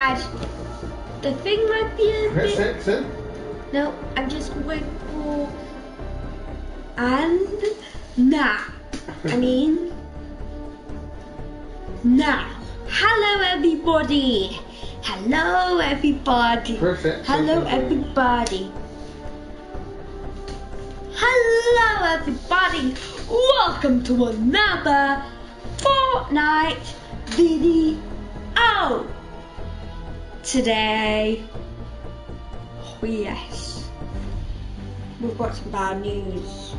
Dad, the thing might be a bit. X then. No, I'm just waiting for. And now. I mean. Now. Hello, everybody. Hello, everybody. X. Hello, everybody. Hello, everybody. Welcome to another Fortnite video. Today, oh yes, we've got some bad news.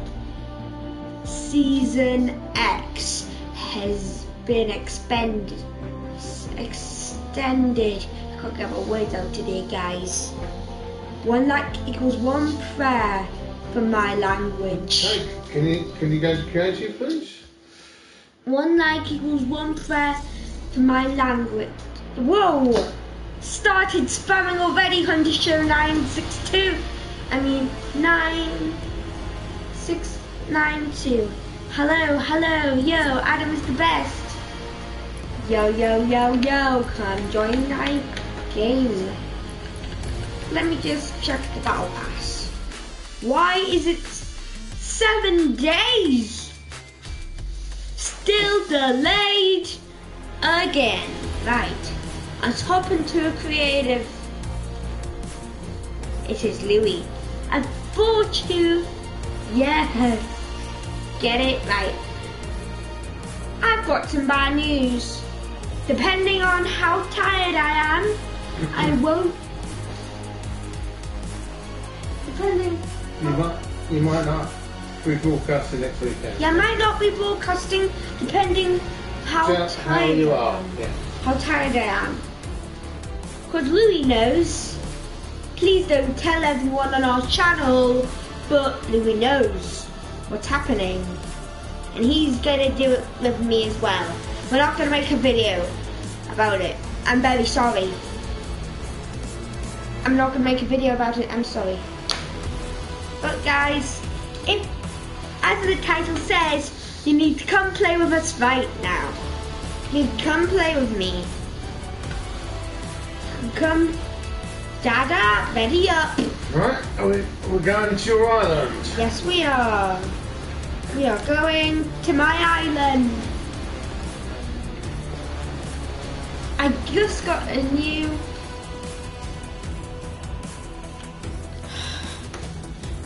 Season X has been expended, extended. I can't get my words out today, guys. One like equals one prayer for my language. Hey, can you can you go to creative, please? One like equals one prayer for my language. Whoa! Started spamming already, Hunter Show 962. I mean, 9692. Hello, hello, yo, Adam is the best. Yo, yo, yo, yo, come join my game. Let me just check the battle pass. Why is it seven days? Still delayed again. Right. Let's hop into a creative. It is Louis. I thought you. Yeah. Get it right. I've got some bad news. Depending on how tired I am, I won't. Depending. You might you might not be broadcasting next weekend. Yeah, I might not be broadcasting depending how Just how you are. Yeah. how tired I am. Because Louis knows. Please don't tell everyone on our channel, but Louis knows what's happening. And he's gonna do it with me as well. We're not gonna make a video about it. I'm very sorry. I'm not gonna make a video about it, I'm sorry. But guys, if, as the title says, you need to come play with us right now. You need to come play with me. Come, Dada, ready up. Right, we, we're going to your island. Yes, we are. We are going to my island. I just got a new.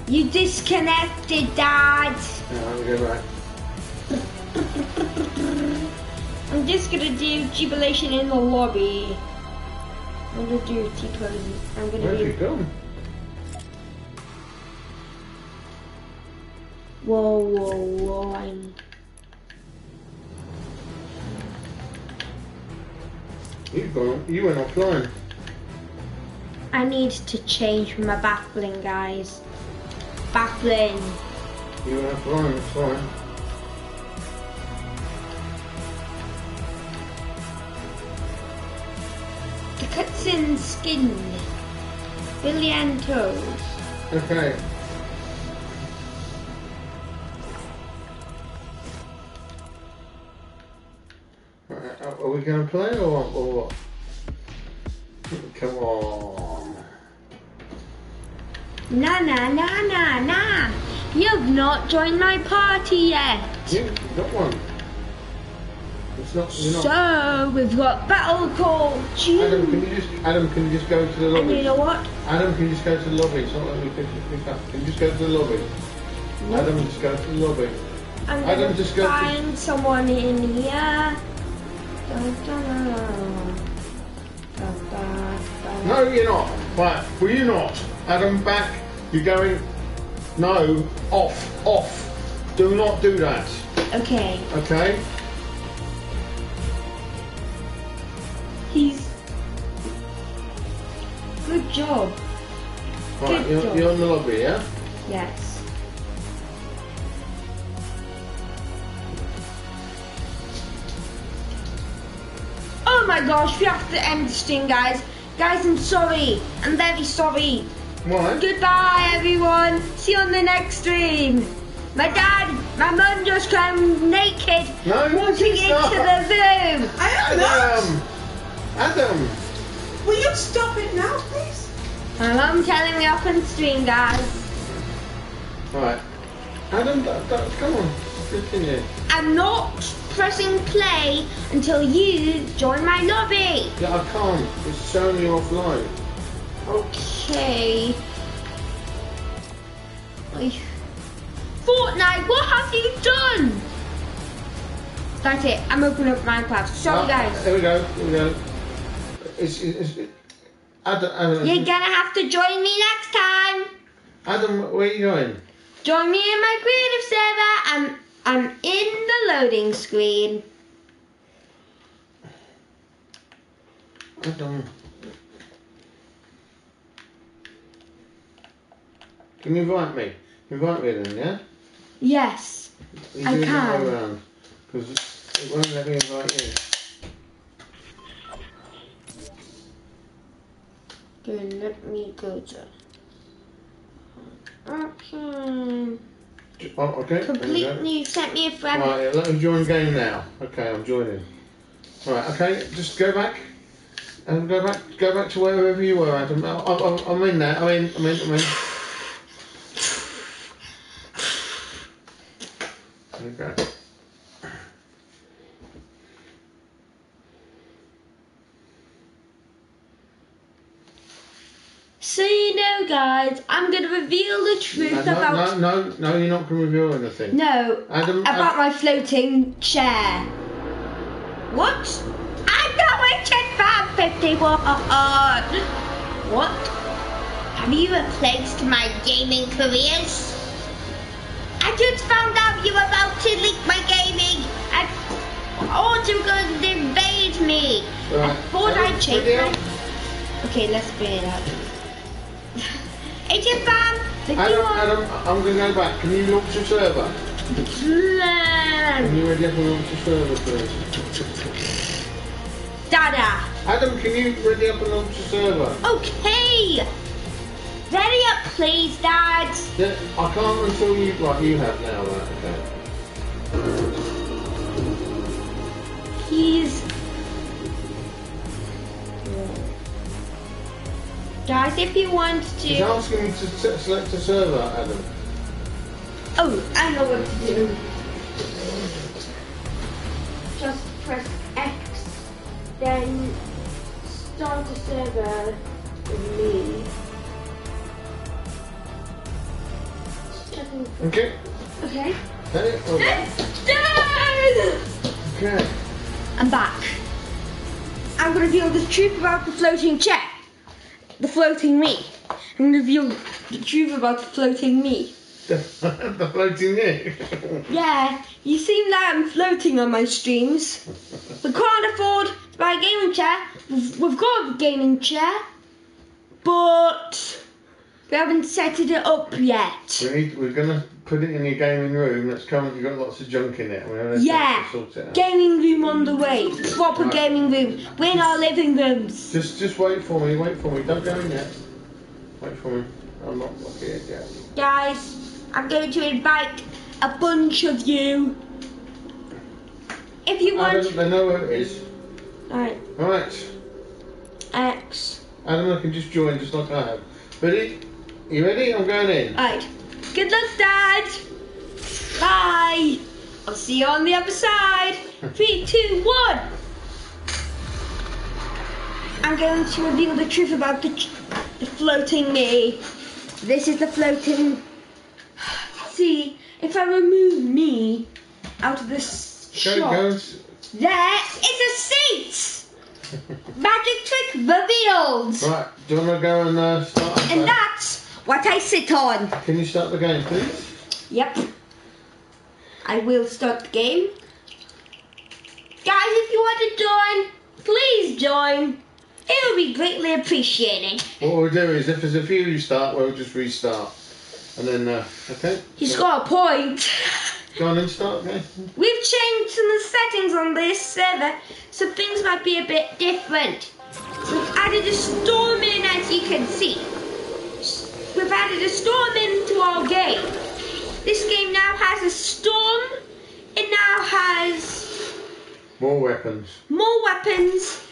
You disconnected, Dad. Yeah, I'm going back. I'm just gonna do jubilation in the lobby. I'm gonna do T-pose. I'm gonna Where'd you do. go? Whoa, whoa, whoa! I'm. You gone? You went offline. I need to change my back bling, guys. Back bling. You went offline. It's fine. The in skin. Billion toes. Okay. Right, uh, Are we going to play or, or what? Come on. Nah, nah, nah, nah, nah. You've not joined my party yet. You got one. Not. So we've got battle call. Adam, can you just Adam, can you just go to the lobby? And you know what? Adam, can you just go to the lobby? It's not letting me pick, pick up. Can you just go to the lobby? Adam, just go to the lobby. I'm Adam, just go to- find someone in here. Dun, dun, dun. No, you're not. Right, were you not? Adam, back. You're going. No, off, off. Do not do that. Okay, Okay. Job. Right, Good you're, job. you're in the lobby, yeah. Yes. Oh my gosh, we have to end the stream, guys. Guys, I'm sorry. I'm very sorry. Why? Goodbye, everyone. See you on the next stream. My dad, my mum just came naked, No, walking she's into not. the room. I am not. Adam. Adam. Will you stop it now, please? My mum telling me off on stream, guys. Right. Adam, that, that, come on. Continue. I'm not pressing play until you join my lobby. Yeah, I can't. It's showing you offline. Okay. Fortnite, what have you done? That's it. I'm opening up Minecraft. Sorry, Ah, guys. Here we go. Here we go. It's, it's, it's, Adam, Adam, You're gonna have to join me next time. Adam, where are you going? Join me in my creative server. I'm I'm in the loading screen. Adam. Can you invite me? Invite me then, yeah? Yes. I do it the can. Because it won't let me invite you. Then let me go to. Okay. Oh, okay. Completely you sent me a friend. Right, let me join game now. Okay, I'm joining. Right, okay, just go back. And go back, go back to wherever you were, Adam. I- I- I'm, I'm in there. I'm in. I'm in. I'm in. Okay. So you know, guys, I'm gonna reveal the truth no, about no, no, no, you're not going to reveal anything. no Adam, about my floating chair. What? I know it's at 551. What? Have you replaced my gaming careers? I just found out you were about to leak my gaming and also going to invade me. I thought I'd change my... Okay, let's bring it out. The Adam. Adam, I'm going to go back. Can you launch a server? Can you ready up and launch a server, please? Dada. Adam, can you ready up and launch a server? Okay. Ready up, please, Dad. Yeah, I can't until you. Right, you have now. Right, okay. He's. Guys, if you want to... He's to. asking me to se- select a server, Adam. Oh, I know what to do. Just press X, then start a server with me. Okay. Okay. Hey, Dad! okay. I'm back. I'm gonna reveal the truth about the floating chair. The floating me. I'm gonna reveal the truth about the floating me. the floating me? Yeah, you seem like I'm floating on my streams. We can't afford to buy a gaming chair. We've, we've got a gaming chair, but we haven't set it up yet. need, we're gonna put it in your gaming room that's currently got lots of junk in it. We're Yeah, sort it out. gaming room on the way. Proper Right. gaming room. We're in our living rooms. Just, just wait for me. Wait for me. Don't go in yet. Wait for me. I'm not here yet. Guys, I'm going to invite a bunch of you. If you want. Adam, they know where it is. Alright, All right. X. Adam, I can just join just like I have. Ready? You ready? I'm going in. Alright. Good luck, Dad. Bye. I'll see you on the other side. Three, two, one. I'm going to reveal the truth about the, the floating me. This is the floating. See, if I remove me out of this Go, shot, go. and there is a seat. Magic trick revealed. Right. Do you want to go and uh, start? And there? that's what I sit on. Can you start the game, please? Yep. I will start the game. Guys, if you want to join, please join. It will be greatly appreciated. What we'll do is, if there's a few you start, we'll just restart. And then, uh, okay? He's got a point. Go on and start, okay? We've changed some of the settings on this server, so things might be a bit different. We've added a storm in, as you can see. We've added a storm into our game. This game now has a storm. It now has More weapons. more weapons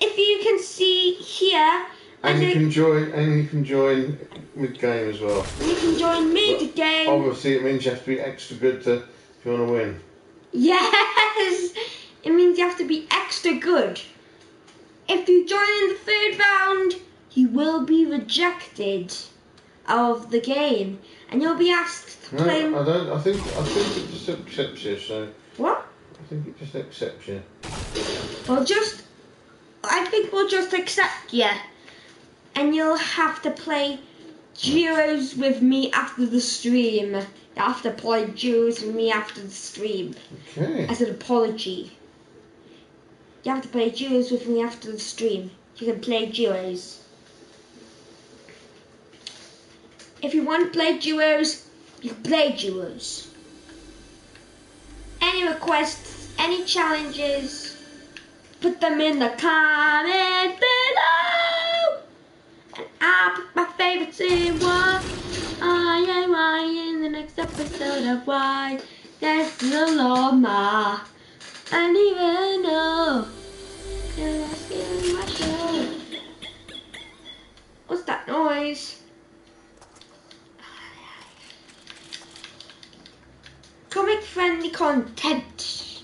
if you can see here, And you can join, and you can join mid game as well. you can join me to game. Obviously, it means you have to be extra good to if you want to win. Yes! It means you have to be extra good. If you join in the third round, you will be rejected of the game. And you'll be asked to No, play. I don't. I think I think it just accepts you. So What? I think it just accepts you. Well, just. I think we'll just accept you. And you'll have to play duos with me after the stream. You have to play duos with me after the stream. Okay. as an apology. You have to play duos with me after the stream. You can play duos. If you want to play duos, you can play duos. Any requests, any challenges, put them in the comment below. And I'll put my favorites in one. I am I in the next episode of Why There's the Llama. I don't even know. What's that noise? Comic friendly content.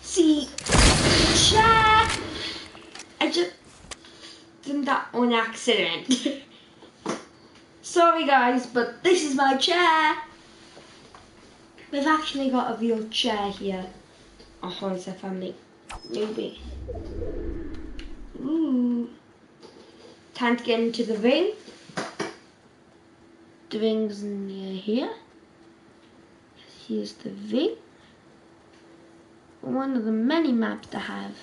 See, chair. I just did that on accident. Sorry guys, but this is my chair. We've actually got a real chair here. Oh, it's a family newbie. Ooh. Time to get into the ring. The ring's near here. Here's the V. One of the many maps to have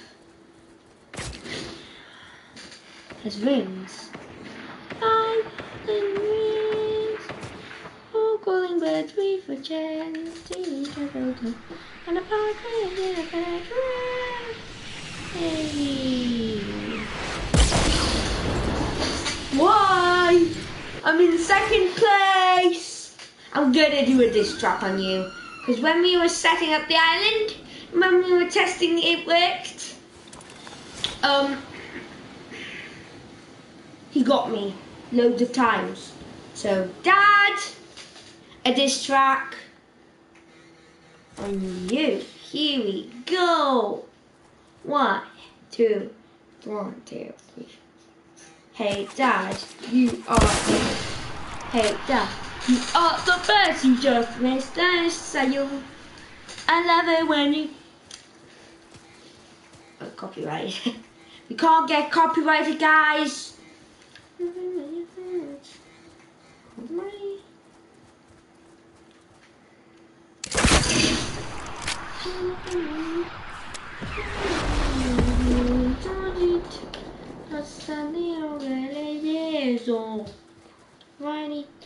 has rings. Five and rings. Oh, calling birds, three for chance. Two travel to and a park in a factory. Hey. Why? I'm in second place. I'm gonna do a diss track on you. Because when we were setting up the island, when we were testing it worked, um, he got me loads of times. So, Dad, a diss track on you. Here we go. One, two, one, two, three. Hey, Dad, you are. Hey, Dad, you are the best. You just missed a sale. I love it when you. Oh, copyright. we can't get copyrighted, guys.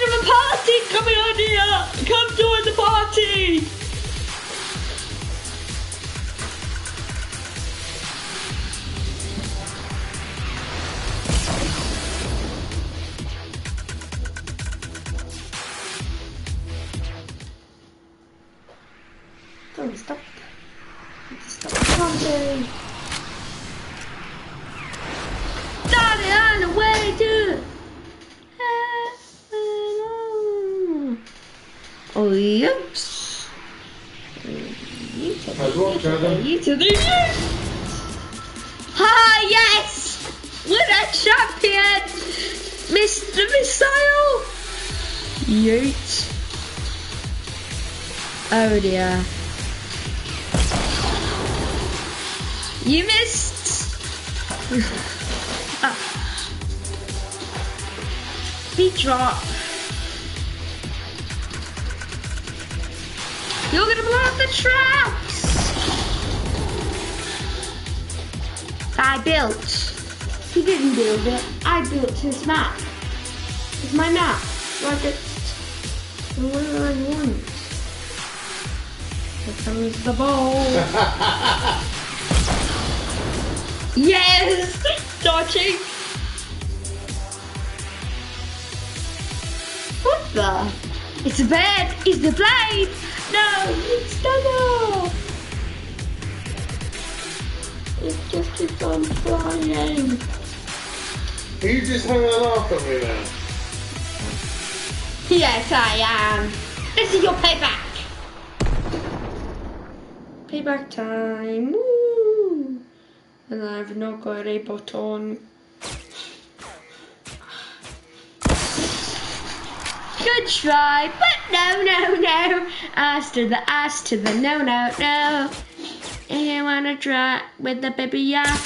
Bit of party coming on here! Come join the party! Dear. You missed! ah. Speed drop. You're gonna blow up the traps! I built. He didn't build it. I built his map. It's my map. Like it's whatever I want. Here comes the ball. yes! Dodging! What the? It's a bed! It's the blade! No! It's Duggar! It just keeps on flying. you just having a laugh at me now? Yes, I am. This is your payback. Payback time. Woo. And I've not got a button. Good try, but no, no, no. As to the as to the no, no, no. If you wanna try with the baby yeah,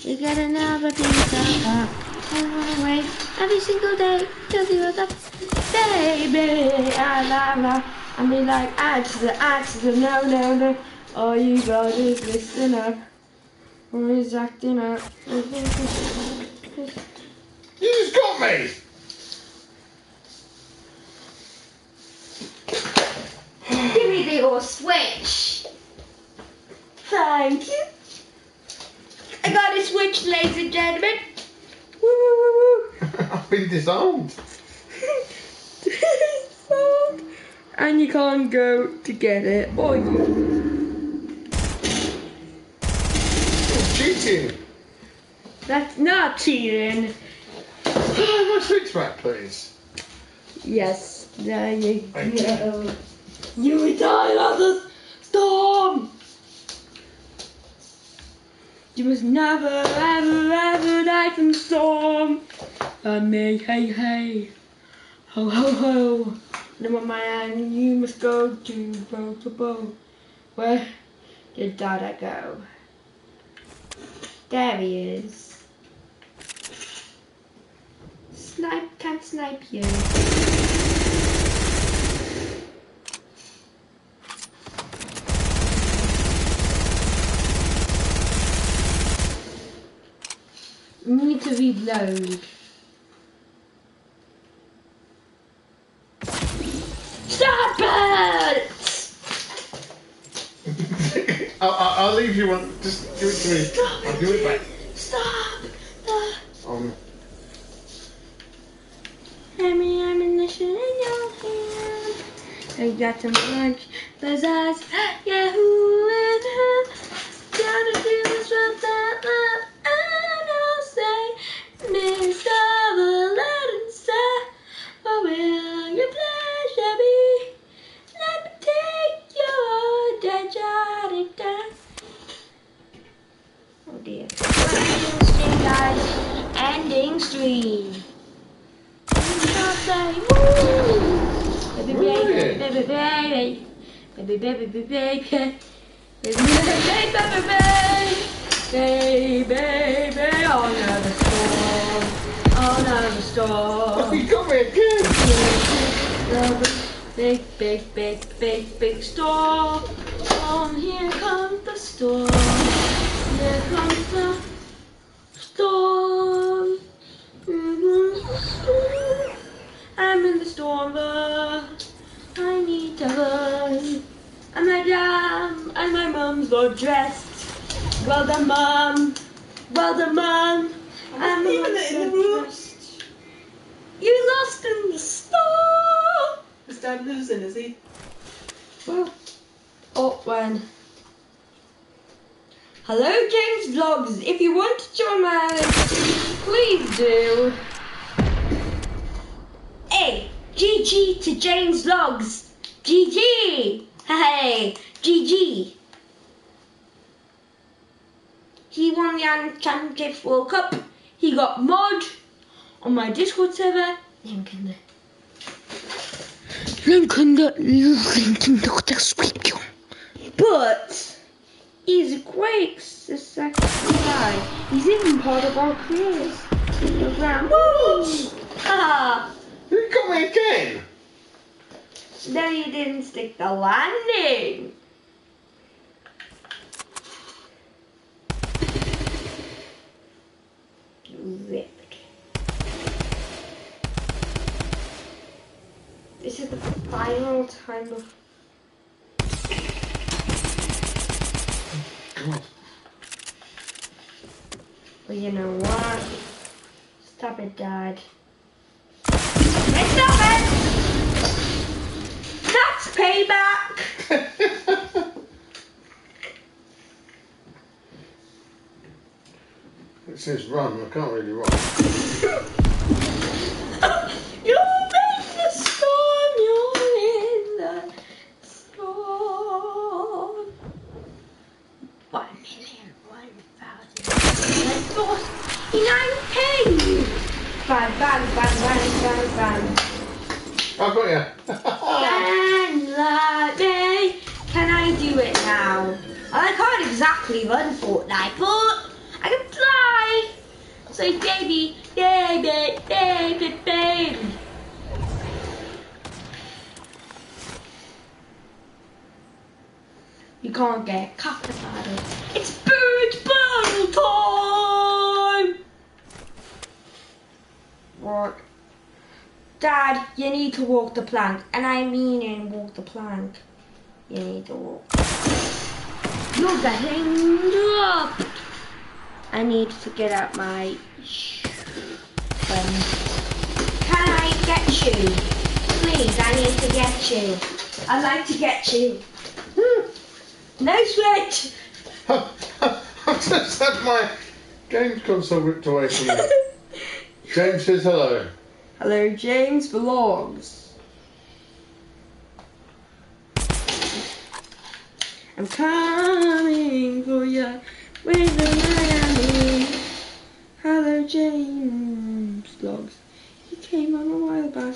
you get another heart. I away every single day till the other baby. I love her. I mean like add to the add to the no, no, no. All you got is listen up. Or he's acting up. You just got me! Give me the old switch. Thank you. I got a switch, ladies and gentlemen. Woo, woo, woo, woo. I've been disarmed. and you can't go to get it, or you. Cheating! That's not cheating. Can I have my switch back, please? Yes, there you Thank go. You will die on the storm. You must never, ever, ever die from the storm. By me, hey, hey. Ho, ho, ho. No, my man, you must go to bow to bow. Where did Dada go? There he is. Snipe can't snipe you. Need to reload. Stop it! I'll, leave you one. Just give it to me. Stop I'll give it back. Stop! Uh, Um, Hammy ammunition in your hand. I got some lunch. Us. Yahoo stream. Say, woo! Baby, baby, baby, baby, baby, baby, baby, baby. Baby, baby, baby, baby, baby, baby, oh no, the storm, oh no, the storm. you got me again! The big, big, big, big, big storm. Oh, here comes the storm. Here comes the storm. Mhm. I'm in the storm, but I need to run. And my dad and my mom's all dressed. Well done, mom. Well done, mom. I'm mom's in the room. dressed. You lost in the storm. Is Dad losing, is he? Well, oh, when? Hello, James Vlogs. If you want to join my please do. Hey, GG to James Vlogs. GG. Hey, GG. He won the Iron Championships World Cup. He got mod on my Discord server. Link in the link in the link in the description. But he's a great successful guy. He's even part of our creators. Woo! Ha! You got me again! No, you didn't stick the landing. Ripped. This is the final time of. Well, you know what? Stop it, Dad. Hey, stop it! That's payback! it says run. I can't really run. You're in the storm, you're in the storm. One million, one thousand, one forty-nine K. Bang, bang, bang, bang, bang, bang. I've got you. Like me? Can I do it now? I can't exactly run Fortnite, but I can fly. So baby, baby, baby, baby. You can't get about it. It's bird battle time! What? Dad, you need to walk the plank. And I mean in walk the plank. You need to walk. You're getting dropped. I need to get out my sh- Can I get you? Please, I need to get you. I'd like to get you. Hmm. No switch. I just had my games console ripped away from me. James says hello. Hello, James Vlogs. I'm coming for you with the Miami. Hello, James Vlogs. He came on a while back.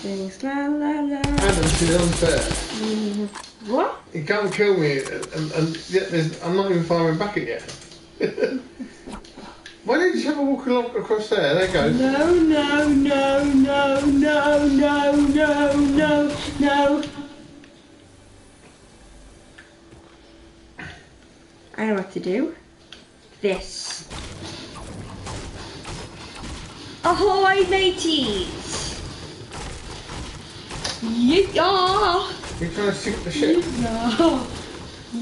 Sings la la la. Adam, she's unfair. Mm, What? He can't kill me, and, and yet I'm not even firing back at yet. Why didn't you ever walk along across there? There goes. No, no, no, no, no, no, no, no, no. I know what to do. This. Ahoy, mateys! Yeah! You're trying to sink the ship. Yeah!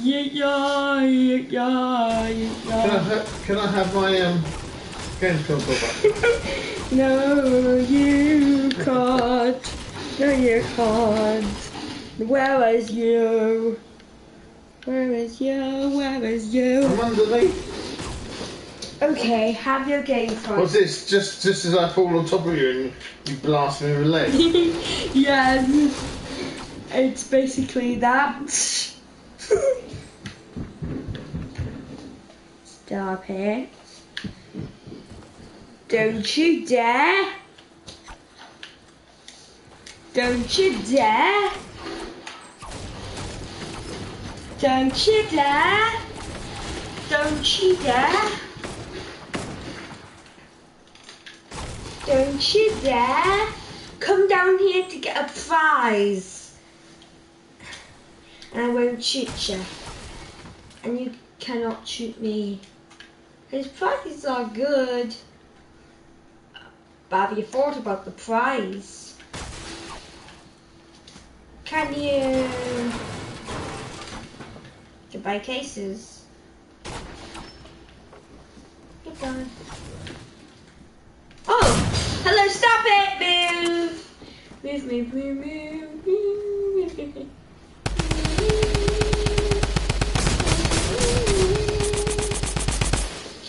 Yeah, yeah, yeah, Can I, ha- can I have my um, games console back? No, you can't. No, you can't. Where is you? Where is you? Where is you? I'm underneath. Okay, have your game What's this? Just just as I fall on top of you and you blast me with a leg. yes, it's basically that. Stop it. Don't you dare. Don't you dare. Don't you dare. Don't you dare. Don't you dare come down here to get a prize. And I won't shoot you. And you cannot shoot me. His prizes are good. But have you thought about the prize? Can you to buy cases? Goodbye. Oh, hello, stop it, move. Move, move, move, move, move.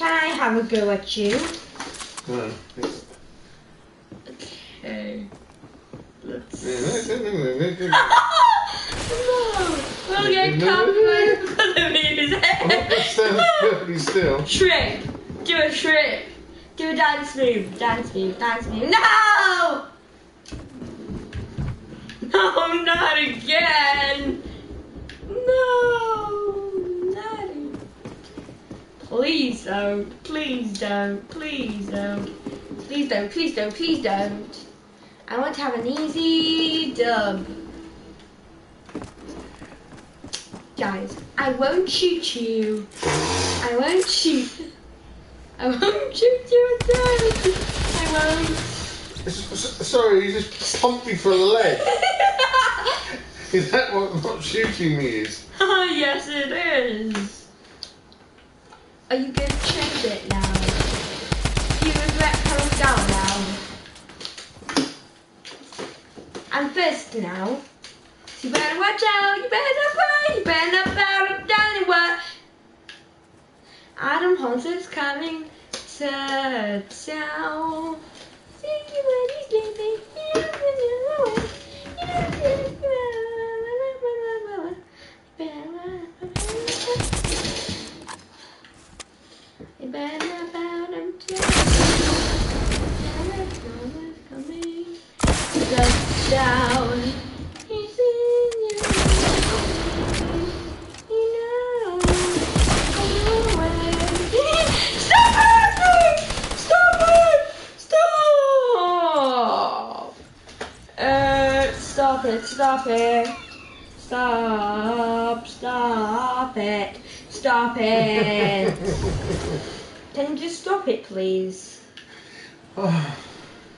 Can I have a go at you? No. it's- Okay. Let's. yeah, no! We'll get copyright because of his I'm not going head. perfectly still. Trick! Do a trick! Do a dance move! Dance move! Dance move! No! No, not again! No! Please don't. Please don't. Please don't. Please don't. Please don't. Please don't. I want to have an easy dub. Guys, I won't shoot you. I won't shoot. I won't shoot you again. I won't. Sorry, you just pumped me for the leg. Is that what not shooting me is? Oh, yes, it is. Are you to change it now? Do you regret coming down now? I'm first now. You better watch out. You better not cry. You better not bow down and what? Adam is coming to town. See you when he's sleeping. You better not bow down to Santa Claus is coming to town. He's in your You know, go away. Stop it! Stop it! Stop! Uh, stop it, stop it. Stop, stop it. Stop it. Can you just stop it, please? Oh,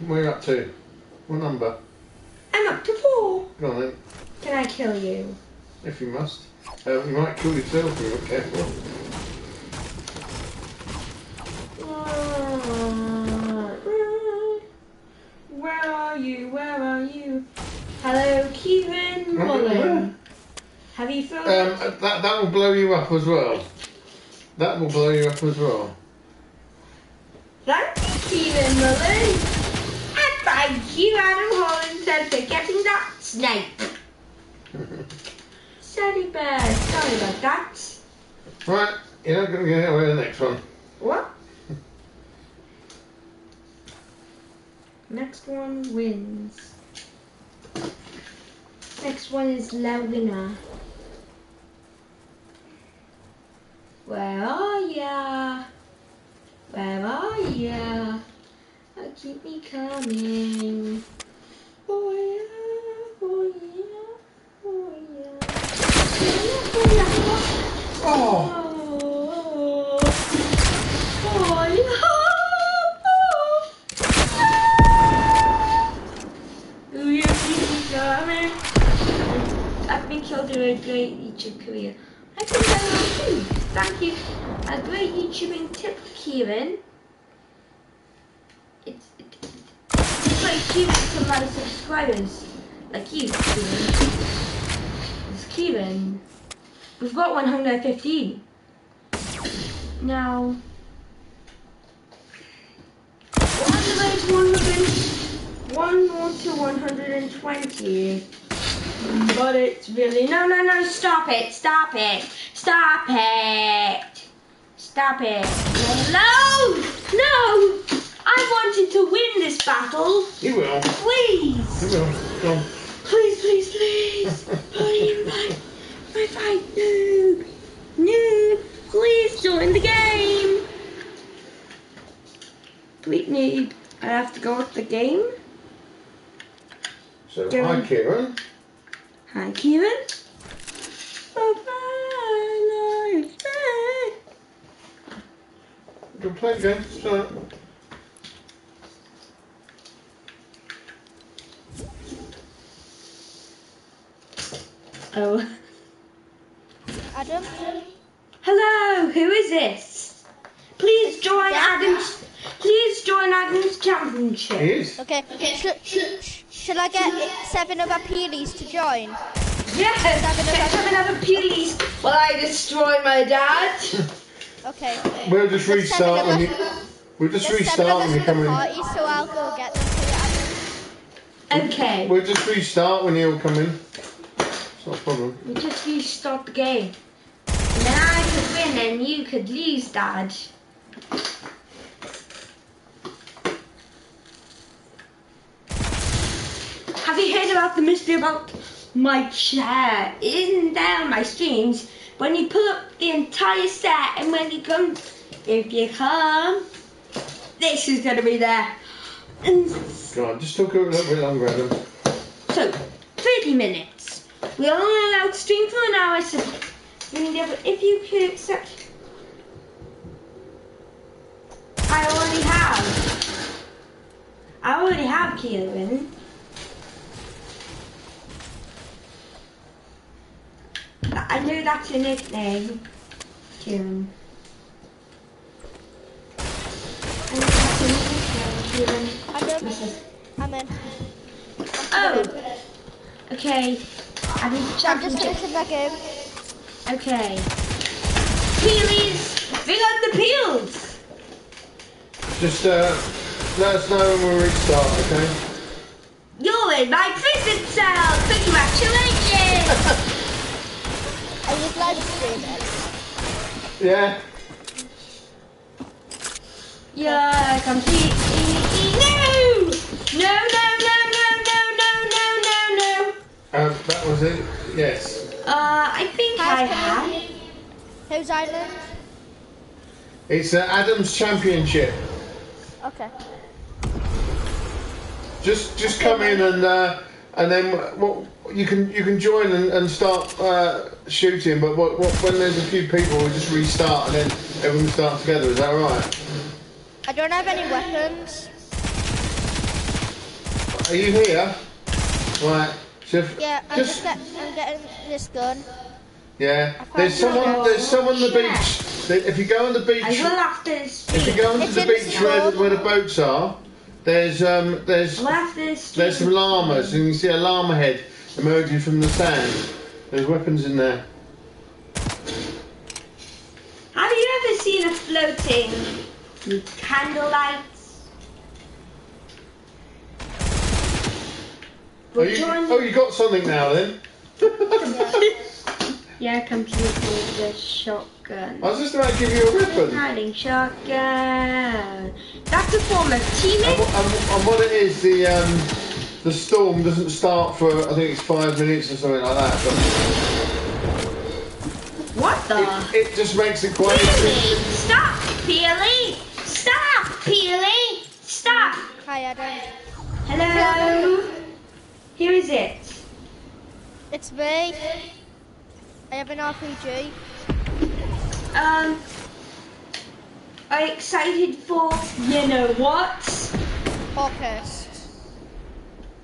where are you up to? What number? I'm up to four. Go on then, Can I kill you? if you must. Uh, you might kill yourself if you're not careful. Where are you? Where are you? Hello, Kieran Where? Mullen. Have you filled Um, that, that will blow you up as well. That will blow you up as well. Thank you, Mullen. And thank you, Adam Holland, for getting that snake. Sadie Bear, sorry about that. Right, you're not going to get away with the next one. What? Next one wins. Next one is La Winner. Where are ya? Where are ya? Oh, keep me coming. Oh yeah, oh yeah, oh yeah. Oh yeah, Oh! oh yeah. Oh yeah. You keep me coming? I think you'll do a great career. Thank you. A great YouTubing tip, Kieran. It's, it, it's like Kieran to of subscribers. Like you, Kieran. It's Kieran. We've got 115. Now, on the way to 100, one more to 120. But it's really no no no stop it stop it stop it stop it no no I wanted to win this battle You will. please You will. Go on. please please please please my my fight noob noob please join the game Sweet noob I have to go with the game So, Go hi. Kieran. Hi Kevin. Bye-bye, nice day. Go play a game. It's all right. Uh, oh. Adam? Hello, who is this? Please join Adam's. Please join Adam's championship. He is. Okay. Sh- sh- sh- shall I get i- seven other Peelies to join? Yes. Seven Let's of have another police while I destroy my dad. Okay. We'll just There's restart when you. We'll just There's restart when you come in. party, so I'll go get them for you, Okay. We'll just restart when you all come in. It's not a problem. We just restart the game. And then I could win and you could lose, Dad. Have you heard about the mystery about my chair? Isn't there on my streams. When you pull up the entire set and when you come, if you come, this is going to be there. And Go on, just talk a little bit longer, Adam. so, 30 minutes. We're only allowed to stream for an hour, so if you could accept. I already have. I already have Kieran. I knew that's your nickname, Kieran. I know that's your nickname, Kieran. Adam, Mrs. I'm in. Oh, okay. I need to I'm check. just finishing my game. Okay. Peelies! Bring on the peels! Just uh, let us know when we restart, okay? You're in my prison cell! Congratulations! I just live streaming. Yeah. You're completely... No! No, no, no, no, no, no, no, no, no! Um, that was it. Yes. Uh, I think I have. Whose island? It's uh, Adam's Championship. Okay. Just just come in and uh, and then what you can you can join and, and start uh, shooting. But what, what, when there's a few people, we just restart and then everyone starts together. Is that right? I don't have any weapons. Are you here? Right. So Yeah, I'm just just get, I'm getting this gun. yeah. There's someone there's someone on the beach. If you go on the beach. I will after this If you stream. go onto the beach where the, where the boats are, there's um there's Well, there's some llamas and you can see a llama head emerging from the sand. There's weapons in there. Have you ever seen a floating with candlelights? Oh you, oh, you got something now then? Yeah, completely with the shotgun. I was just about to give you a weapon. Hiding shotgun. That's a form of And, teaming. wh- and, and what it is, the um, the storm doesn't start for I think it's five minutes or something like that. But What the? it, it just makes it quite. Peely! Stop! Peely! Stop! Peely! Stop! Hi, Adam. Hello? Here is it. It's me. I have an RPG. Um, are you excited for you know what? Focused.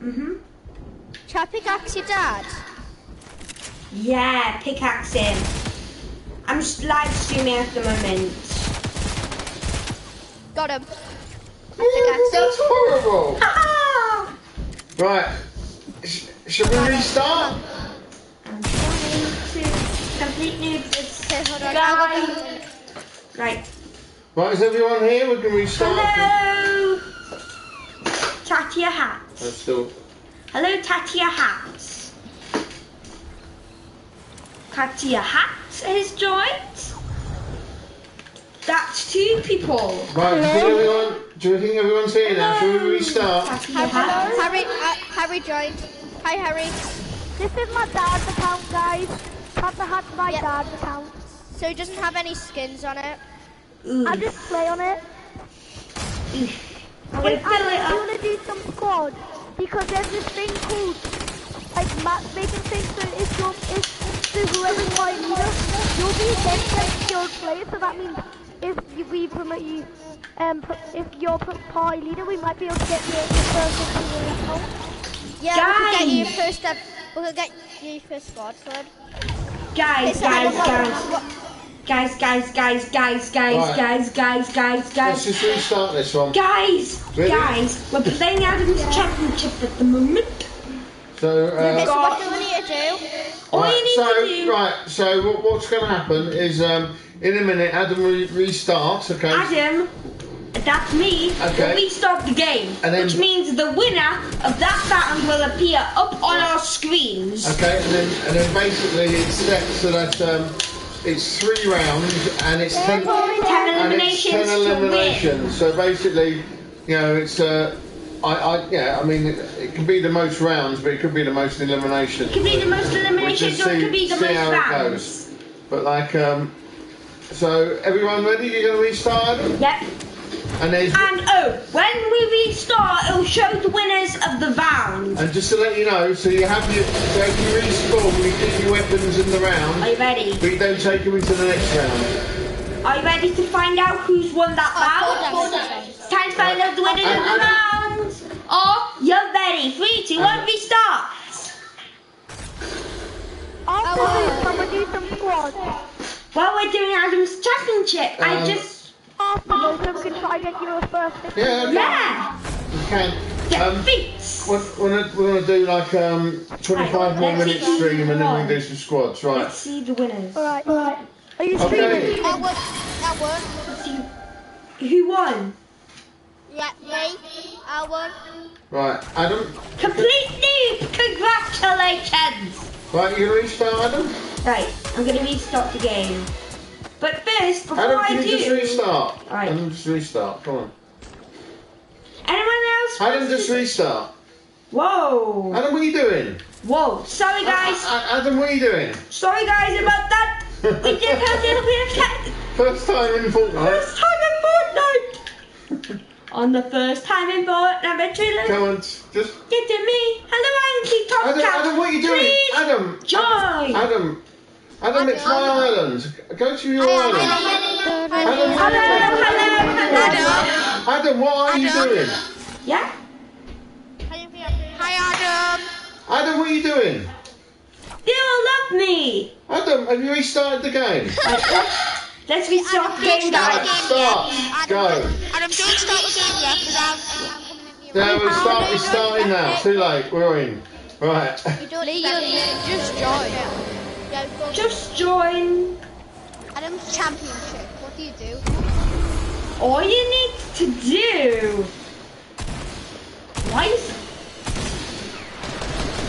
Mm-hmm. Shall I pickaxe your dad? Yeah, pickaxing. I'm just live streaming at the moment. Got him. Ooh, that's horrible. Ah! Right. Sh- shall we restart? I'm complete new. Okay, hold on. I'll go Guys. Right. Right, is everyone here? We can restart. Hello, Tatia Hats. I'm still. Hello, Tatia Hats. Tatia Hats has joined. That's two people. Right, do you think everyone? Do you think everyone's here now? Shall we restart? Tatia Hats. Harry, uh, Harry joined. Hi, Harry. This is my dad's account, guys. Papa had my Yeah. dad's account. So he doesn't have any skins on it. Ooh. I just play on it. I'm Wait, gonna I want to do some squad because there's this thing called like matchmaking thing. So if you're if so whoever's my leader, you'll be against like skilled players. So that means if you, we promote you, um, if you're p- party leader, we might be able to get you your first into your account. Yeah, we could get you first. Up, we could get you first squad squad. Guys, guys, guys. Guys, guys, guys, guys, guys, Right. guys, guys, guys, Let's just restart this one. Guys, Really? guys, we're playing Adam's Championship at the moment. So, Okay, uh, so what do we need to do? All right, you need so to do, right, so what, what's going to happen is um, in a minute Adam re- restarts, okay? Adam, that's me, Okay. will restart the game. And then- which means the winner of that battle will appear up on our screens. Okay, and then and then basically it's set so that um, it's three rounds and it's ten, Ten and it's eliminations ten to eliminations. So basically, you know, it's uh, I, I yeah, I mean, it, it could be the most rounds, but it could be the most eliminations. It could be the most eliminations or it could be the see most how it rounds. goes. But like, um, so everyone ready? You're gonna restart? Yep. And there's And oh, when we restart, it'll show the winners of the round. and just to let you know, so you have your so if you respawn, you keep your weapons in the round. Are you ready? but you don't take them into the next round. Are you ready to find out who's won that oh, round? Hold on. It's time to find out the winners of the round. Oh, you're ready. Three, two, one, restart. After this, I'm gonna do some squads. While we're doing Adam's championship, I um, Just After this, we can try and get you a first. Yeah, okay. yeah you can. get Um, feats. We're, we're, gonna, we're gonna do like um 25 more let's minutes stream and then we who can do some squads, right? Let's see the winners. Alright, alright. Are you Okay. streaming? That worked. That worked. See who won. Yeah, me. I won. Right, Adam. Complete noob. Congratulations. Right, you gonna restart, Adam? Right, I'm gonna restart the game. But first, before Adam, I you just restart? Alright. Adam, just restart. Come on. anyone else? Adam, just restart. Whoa. Adam, what are you doing? Whoa. Sorry guys. A- Adam, what are you doing? Sorry guys about that. We just had a little bit of tech. First time in Fortnite. First time in Fortnite. On the first time in Fortnite, literally. Come on, just. Get to me. Hello, Anki Top Adam, Cat. Adam, what are you doing? Please Adam. join. Adam. Adam, it's my island. Go to your island. Adam, Hello, what are you doing? hello, hello. Adam, what are you Adam. doing? Yeah. Hi, Adam. Adam, what are you doing? They all love me. Adam, have you restarted the game? Let's restart the game, Right, guys. start. Go. Adam, don't start the game yet, because I'm, I'm coming in your Yeah, we're, start, we're starting now. Too late. We're in. Right. Liam, just join. Go. Just join. Adam's championship. What do you do? All you need to do. Why is?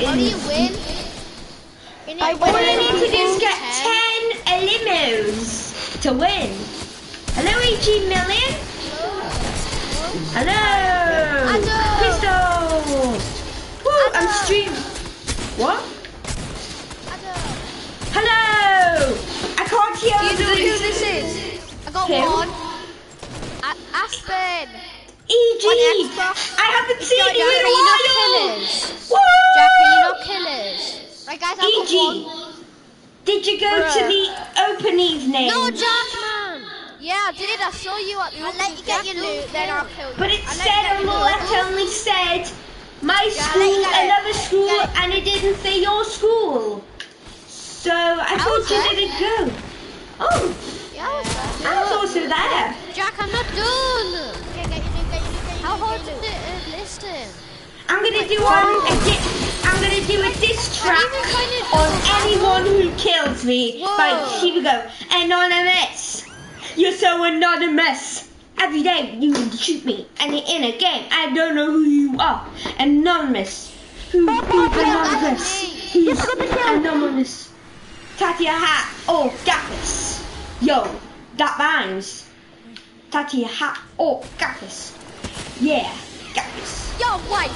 How do you win? I to All win you need to do is get 10. 10 elimos to win. Hello, EG Million. Hello. Hello. Crystal. Woo, I'm Hello. stream. What? Adam. Hello. I can't hear Do you know who this is? I got Who? one. A- Aspen. EG. On Xbox. I haven't seen Jack, you in are a you not while. killers? Woo. Jack, are you not killers? Right, guys, I got EG. one. Did you go to the open evening? No, Jack, man. Yeah, I did. I saw you at the I'll let you get your loot, then I'll kill you. But it I'll said you on the left only said my Yeah, school, let you get it. another school, and it didn't say your school. So I oh, I thought you there. didn't go. Oh, Yeah, I was there. I was also there. Jack, I'm not done. Okay, get your loot, get your loot, get your How hard is it to listen? I'm gonna do one. Oh. A di- I'm gonna do a diss track on anyone who kills me. Whoa. Right, here we go. Anonymous, you're so anonymous. Every day you shoot me, and in a game I don't know who you are. Anonymous, who anonymous? Who's anonymous? Tatia hat or gaffers? Yo, that rhymes. Tatia hat or gaffers? Yeah, gaffers. You're white.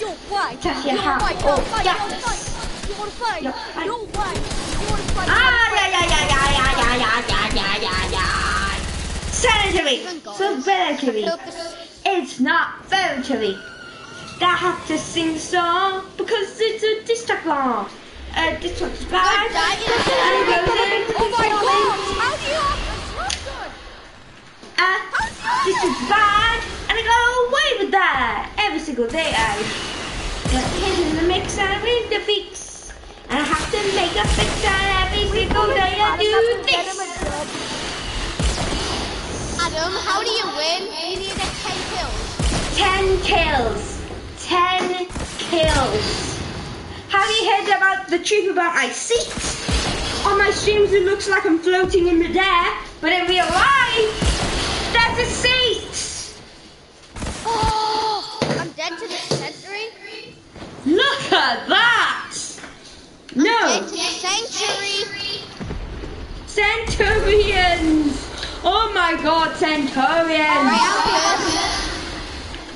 You're white. You're hat. white. Oh, You're white. yes. You're white. You want to fight? You're white. You want to fight? Ah, yeah, yeah, yeah, yeah, yeah, yeah, yeah, yeah, yeah, yeah. Sanitary. So military. It's not military. They have to sing song because it's a district law. Uh, bad. It goes in. Oh my god! How do you have a shotgun? Uh, this is bad, and I go away with that every single day. I get hit in the mix and I read the fix, and I have to make a fix, and every single day I do this. Adam, how do you win? You need to get 10 kills. Ten kills, ten kills. Have you heard about the truth about my seat? On my streams, it looks like I'm floating in the air, but in real life, that's a seat. Oh, I'm dead to the century. Look at that! Dead No, to the century. Centurions! Oh my god, Centurions! Right,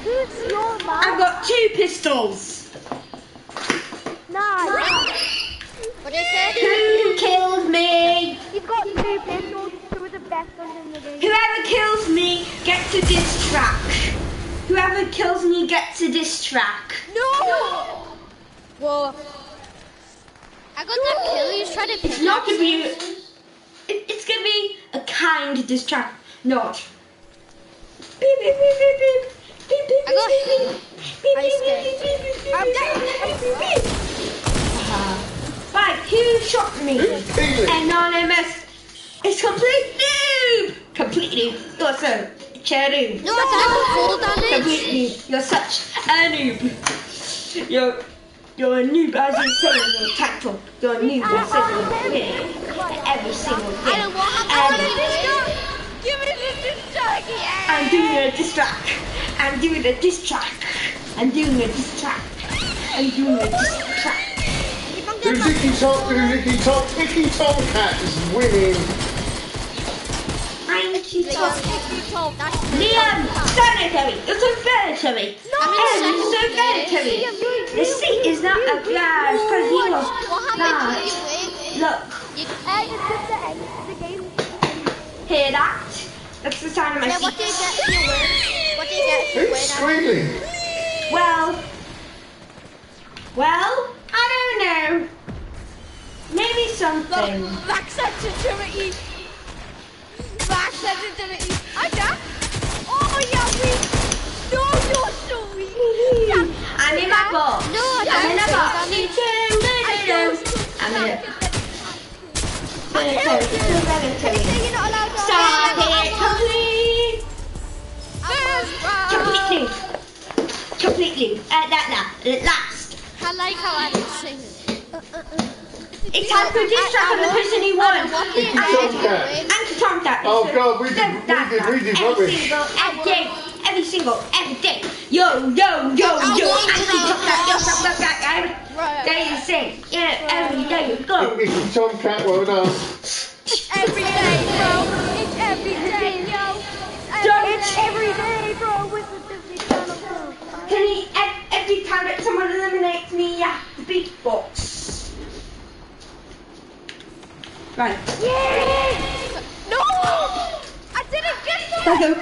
Who's your I've got two pistols. Nah, What is it? Who killed me? you've got two pistols, two of the best on in the game. Whoever kills me gets a diss track. Whoever kills me gets a diss track. No! Whoa. I got that kill. He's trying to It's not gonna be. It, it's gonna be a kind diss track, not. Beep, beep, beep, beep, beep. I got beep, beep, I beep, scared. beep, beep, beep, beep, I'm dead. Uh-huh. Right, who shot me? Anonymous. It's complete noob. Complete noob. You're so cherry. No, I didn't fall damage. Complete. You're such a noob. You're you're a noob as you say in your title. You're a noob as you say every single I don't want I want And a distract. Give me the distract. Yeah. I'm doing a diss track. I'm doing a diss track. I'm doing a diss track. I'm doing a diss track. If I'm Who's getting my Icky Tom? Who's Icky Tom? Icky Tomcat is winning. I'm Icky Tom. That's Liam, sanitary. You're so sanitary. I'm in Em, you're so second place. sanitary. The seat is not a glass because you are What not. happened to you? Look, You, uh, And it's the end of the game. hear that? That's the sound of my yeah, what do you get if you win? What do you get if you Who's win? squealing? Well, well, I don't know. Maybe something. Max sensitivity. Max sensitivity. I got. Oh yeah, we. No, you're so weak. I'm in my box. No, I I'm in a don't box. think I'm in a sanitary. Stop it. First Completely. Completely. Uh, that, that. At last. I like how I didn't sing it. It's time for this track on the person he won. What do you Icky get Tomcat. And to Tom that. Oh, God, we did- we did- we did Every rubbish. single, every day, every single, every day. Yo, yo, yo, yo. won And to Tom that, yo, Tom that, that, that. Right. There you sing. Yeah, every day you go. Icky Tomcat, well done. Every day, bro. It's every day, yo. It's every day, bro, with the Disney Channel. bro. Can he, every time that someone eliminates me, you have to beatbox. Right. Yeah! No! I didn't get I go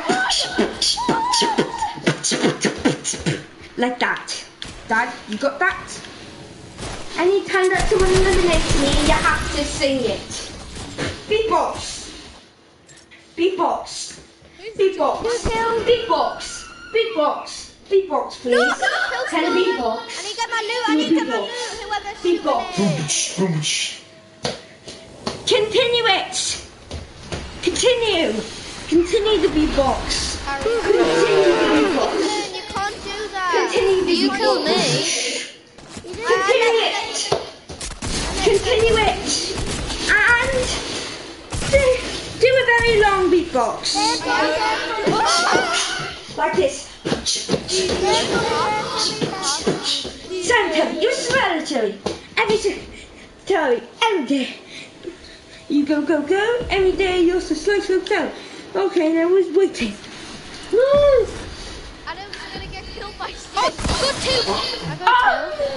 like that. Dad, you got that? Anytime that someone eliminates me, you have to sing it. Beatbox. Beatbox. Beatbox. Beatbox. Beatbox. Beatbox, please. Can you beatbox? I need to get my loot. I need to get my loot. Whoever's Beatbox. Continue it. Continue. Continue the beatbox. Continue the beatbox. You can't do that. Continue the You beatbox. killed me. Continue it. Continue it. And do, do a very long beatbox. Like this. Santa, you're solitary. Every day, every day. You go, go, go. Every day you're so slow, slow, slow. Okay, now who's waiting? Woo! I don't I'm gonna get killed by snakes. Oh, good two. I got two.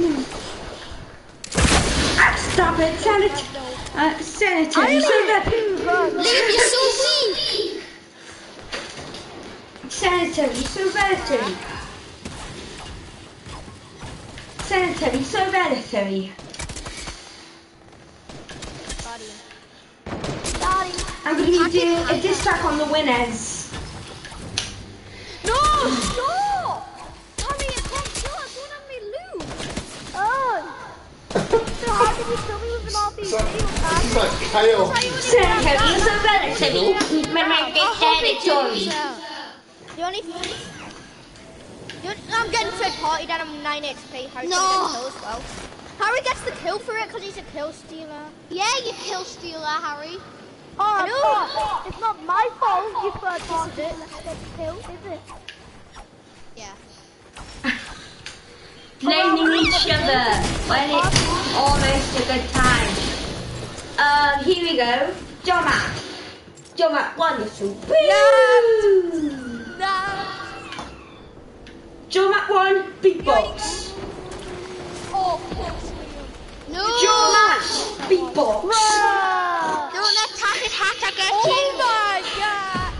Oh! Ah, stop it, sanitary. Uh, sanitary, so that. Liam, you're so weak. Sanitary, so sanitary. Sanitary, so sanitary. I'm gonna be doing a diss track on the winners. No, no. Tommy, it can't kill us. Don't have me loot. Oh! So how did you kill me with an It's RPG? like, this is like chaos. Sanitary, so sanitary. My name is sanitary. The only. The only I'm getting third party, then I'm 9 HP. Harry's no. gonna get kill as well. Harry gets the kill for it because he's a kill stealer. Yeah, you kill stealer, Harry. Oh, No. oh, it's not my fault you third party it. Let's kill, is it? Yeah. Blaming each other when it's almost a good time. Um, here we go. John Matt. John Matt, wonderful. Woo! No. John Matt one, beatbox. Oh, Liam. No. Joe beatbox. Wow. Don't let Tasha's hat I get oh you. my god.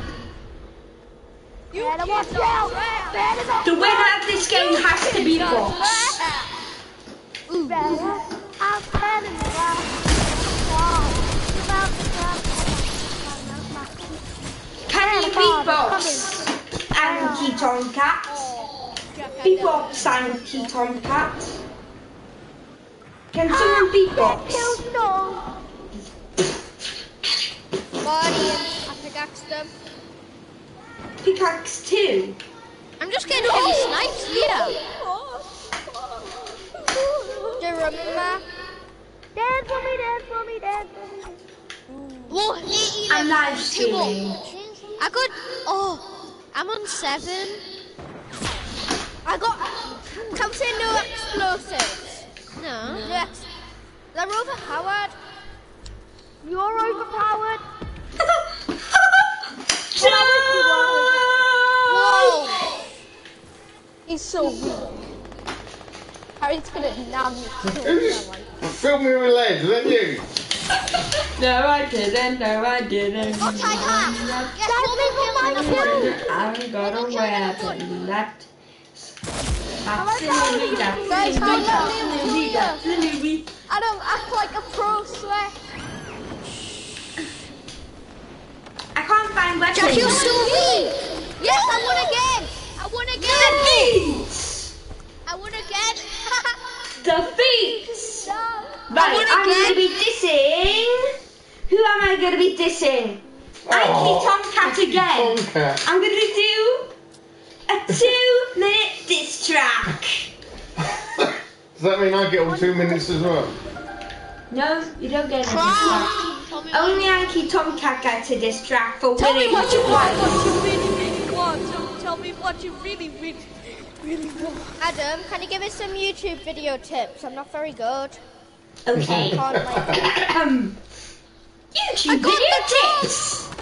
You Better watch out. Better the winner of this game you has to be box. Can you beatbox and key cat? Beatbox and key cat. Can someone ah, beatbox? Kills no. Guardian, I pickaxed them. Pickaxe 2. I'm just getting heavy snipes here. Do you remember? Dance for me, dance for me, dance for me. Well, eight, I'm live streaming. I got. Oh, I'm on seven. I got. Come say no explosives. No. No ex- They're overpowered. You're overpowered. Whoa. He's so weak. Harry's gonna nab me. Who just filled me with lead? Is that you? No, I didn't. No, I didn't. Oh, Tiger! Yes, woman, kill I got a weapon. That. Absolutely, Guys, absolutely, absolutely, I don't act like a pro sweat. I can't find weapons. Jack, you're so. Yes, I won again. I won again. Defeat! I won again. Defeat! I Right, won I'm again. gonna be dissing. Who am I gonna be dissing? Anki Tomcat again. Tomcat. I'm gonna do a two minute diss track. Does that mean I get all two minutes as well? No, you don't get a diss track. Cry. Tell me Only Anki Tomcat gets a diss track for Tell me what you want, what you really, really want. So tell me what you really, really, really want. Adam, can you give us some YouTube video tips? I'm not very good. Okay. Can't like. Um, YouTube I got video the job. tips.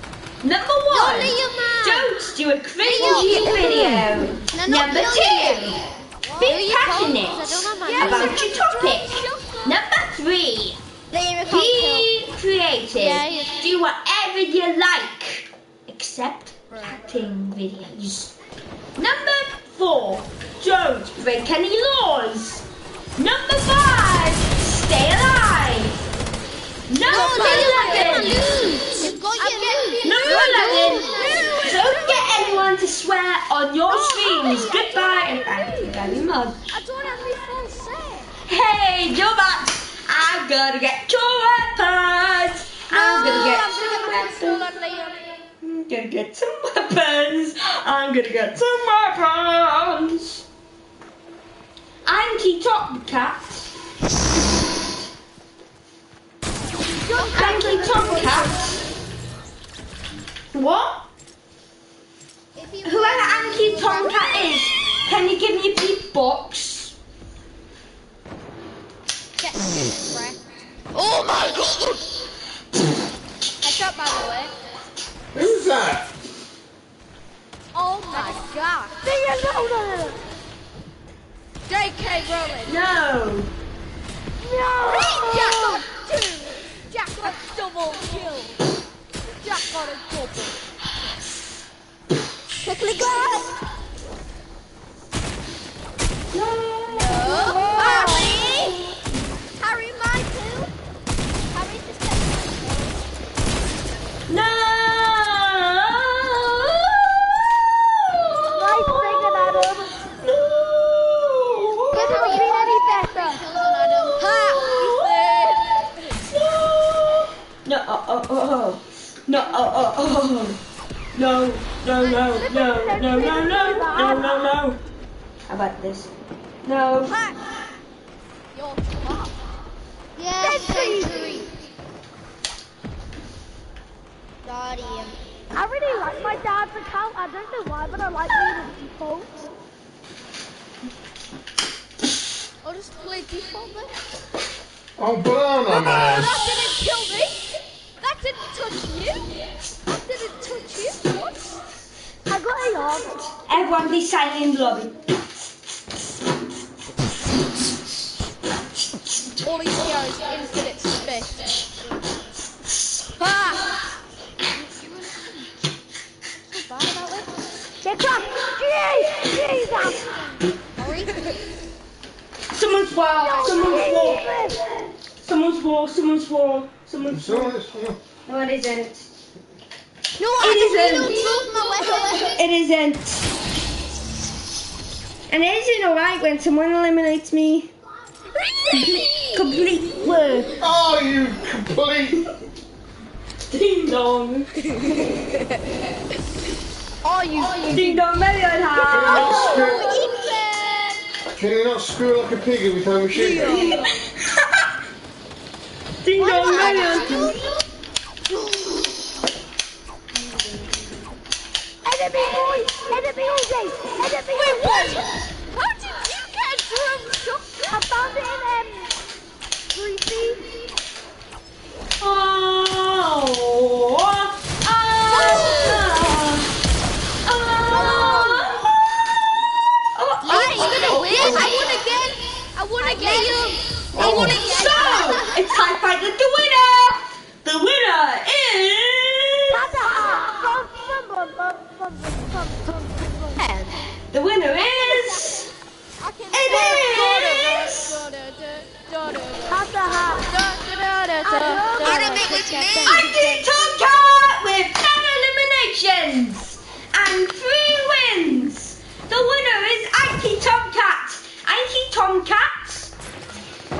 Number one, don't do a cringy video. No, Number two, be passionate us, I don't have my about your topic. Number three, Liam, you can't kill. be creative. Do whatever you like, except acting videos. Number four, don't break any laws. Number five, stay alive. Number got your 11, don't get anyone to swear on your oh, streams. Oh, Goodbye and thank you very much. I don't have any Hey, you're back. I've gonna get your weapons. I'm gonna get ah, I'm some gonna get full weapons. I'm gonna get some weapons. I'm gonna get some weapons. Anki Top Cat. Anki Top Cat. What? Whoever Anki Tomcat is, can you give me a beatbox? Get. Oh my god! Headshot by the way. Who's that? Oh my god. Leah, no, no, no. JK rolling. No. No. Jack got two. Jack got double kill jackpot is purple. Quickly go! No! no. Harry! Harry, my two! Harry, just get. No! Nice thinking, Adam. No! Could have been any better. Ha! No! No! Oh, oh, oh. No. Oh, oh, oh, oh. No. No. No. No. No. No. No. No. No. No. How about this? No. Ha! You're top. Yes, Century. century. Guardian. I really like my dad's account. I don't know why, but I like reading default. I'll just play default then. Oh, banana man. That didn't kill me touch you. I Did it touch you. What? I got a yard. Everyone be silent in the lobby. All these heroes infinite space. Ah! Jesus! Someone's wall! Someone's wall! Someone's wall! Someone's wall! Someone's wall. No, it isn't. No, It Adam, you isn't. don't throw my weapon. It isn't. And it isn't alright when someone eliminates me. Complete work. Oh, you complete. Ding dong. Oh, you. Ding dong, million Can you hearts. not screw, Ethan. can you not screw like a pig every time we shoot you? Ding dong, at me, boys! Head at me all day! Head at me Wait, what? How did you get through? So I found it in, um, creepy. Oh! Ah! Oh. Oh. Oh, I won again! I won again! I won again! I won again! Oh. So, it's time for the winner! The winner is... And the winner is... It is... Andy Tomcat with 10 eliminations and 3 wins. The winner is Anki Tomcat. Anki Tomcat.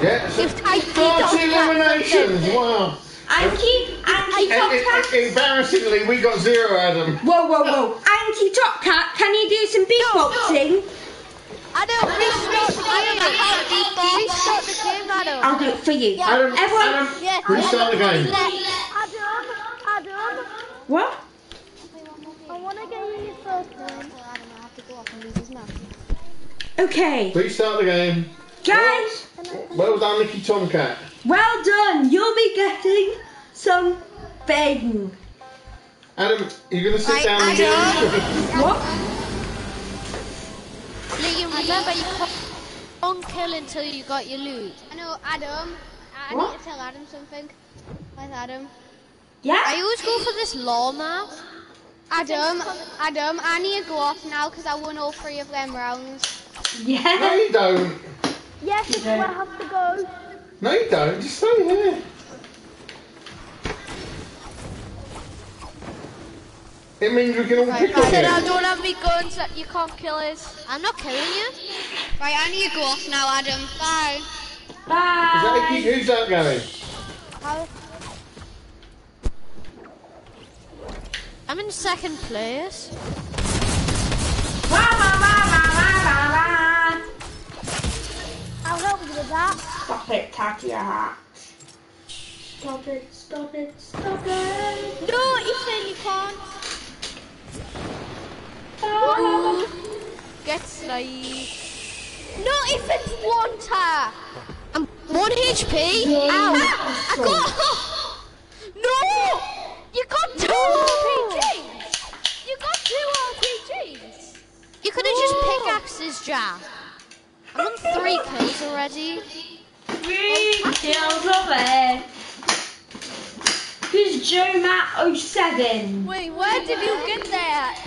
Yes, Yeah, 40 eliminations, wow. Anki, Anki And, and- Tomcat. and embarrassingly, we got zero, Adam. Whoa, whoa, whoa. Anki Tomcat, can you do some beatboxing? Adam, restart. I can't beatbox. Restart the game, Adam. I'll do it for you. Adam, Everyone. Adam, Yeah. restart the game. Adam, Adam, What? I want to get you your first one. Adam, I'll have to go up and use his mouth now. Okay. Restart the game. Guys, Well done, Mickey Tomcat. well done. You'll be getting some bang. Adam, you're going to sit Right, down and get Adam. What? Liam, remember you can't kill until you got your loot. I know, Adam. I What? need to tell Adam something. Where's Adam? Yeah? I always go for this law map. Adam, Adam, I need to go off now because I won all three of them rounds. Yeah. No, Yeah. you don't. Yes, it's where I have to go. No, you don't. Just stay here. It means we can all pick on I you. don't have me guns that you can't kill us. I'm not killing you. Right, I need to go off now, Adam. Bye. Is that, Bye. who's that going? I'm in second place. Wah, wah, wah, I'll help you with that. Stop it, Tatia. Stop it, stop it, stop it. No, Ethan, you can't. Stop. Get slide. No, Ethan's one tap. I'm one HP. Ow. I got. No! You got two RPGs. You got two RPGs. You could have just pickaxes, Jack. I'm on three kills already. Three kills away. Who's Joe Matt 07? Wait, where did you get that?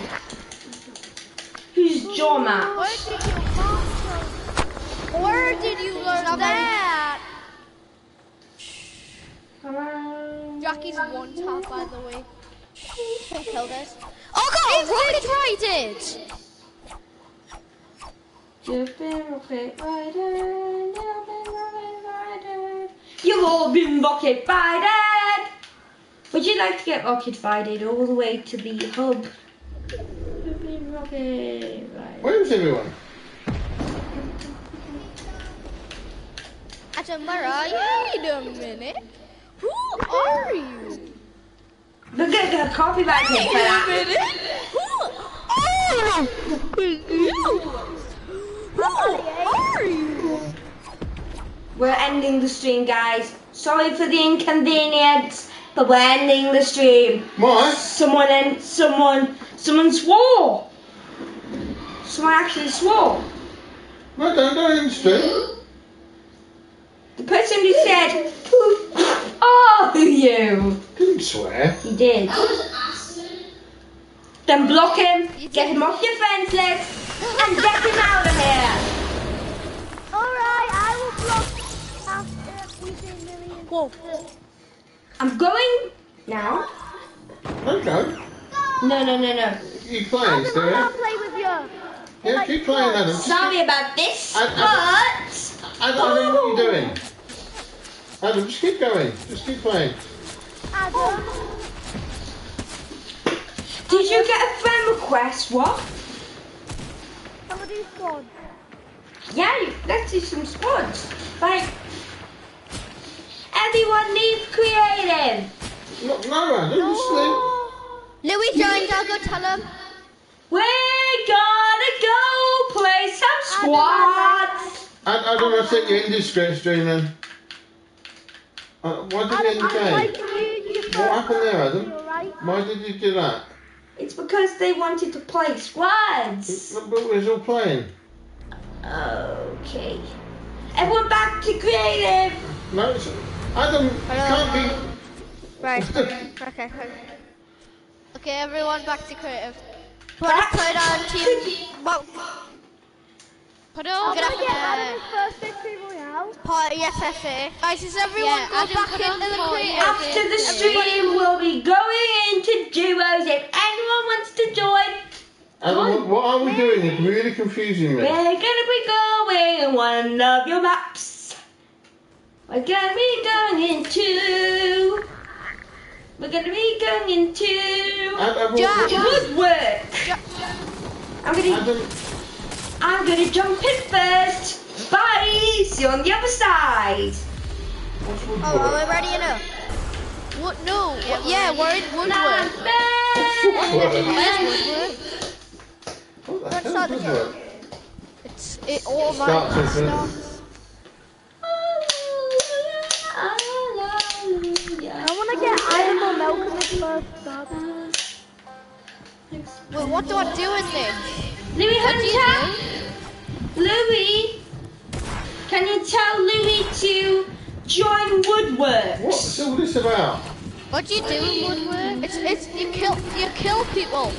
Who's Joe Matt? Where did you Where did you learn that? Jackie's one tap, by the way. Who killed us? Oh god, rocket raided! You've been rocket rider, you've been rocket rider. You've all been rocket rided. Would you like to get rocket rided all the way to the hub? You've been rocket rided. Where's everyone? Adam, where are you? Wait a minute. Who are you? Look at gonna get a copyright for that. minute. Who are you? Who are you? We're ending the stream, guys. Sorry for the inconvenience, but we're ending the stream. Why? Someone and someone, someone swore. Someone actually swore. I don't know, Stu. The person who said, "Who oh, are you?" Didn't swear. He did. Then block him, get him off your friends list, and get him out of here. Alright, I will block after we Go. I'm going now. Okay. No, no, no, no. You playing, Adam, I wanna Stewie? play with you. Yeah, keep playing, Adam. Sorry about this, I- I- but Adam, Adam, what are you doing? Adam, just keep going. Just keep playing. Adam. did you get a friend request? What? Somebody's gone. Yeah, let's do some squads. Like, everyone needs creative. No, no Adam, just leave. Louis joined, I'll go tell him. We're gonna go play some squads. Ad- Adam, I think you're in stream, stream then. Uh, why did you end the game? liking you. You What happened there, Adam? You alright? Why did you do that? It's because they wanted to play squads. But we was all playing. Okay. Everyone back to creative. No, it's, Adam, you can't Right, be. okay, okay. Okay, everyone back to creative. Back Put it on team. Well, put it on. I'm gonna get Adam uh, his first victory royale. Party SFA. Guys, is everyone Yeah, go Adam, back put on into the party creative? After the stream, we'll be going into duos if anyone wants to join. Adam, what, what are we doing? It's really confusing me. We're me. gonna be going in one of your maps. We're gonna be going into. We're gonna be going into. Ad- Adam, Jack. what- Woodwork. I'm gonna. Adam, I'm gonna jump in first. Bye. See you on the other side. Oh, are Woodwork? we ready enough? What? No. Yeah, yeah we're in Not Woodward. bad. What the Let's start the Woodwork? It's it all my Start something. starts. I wanna get Adam or Malcolm his first start. Wait, what do I do in this? Louis What do you Hunter. Louis, can you tell Louis to join Woodworks? What's all this about? What do you do in Woodward? It's it's you kill you kill people.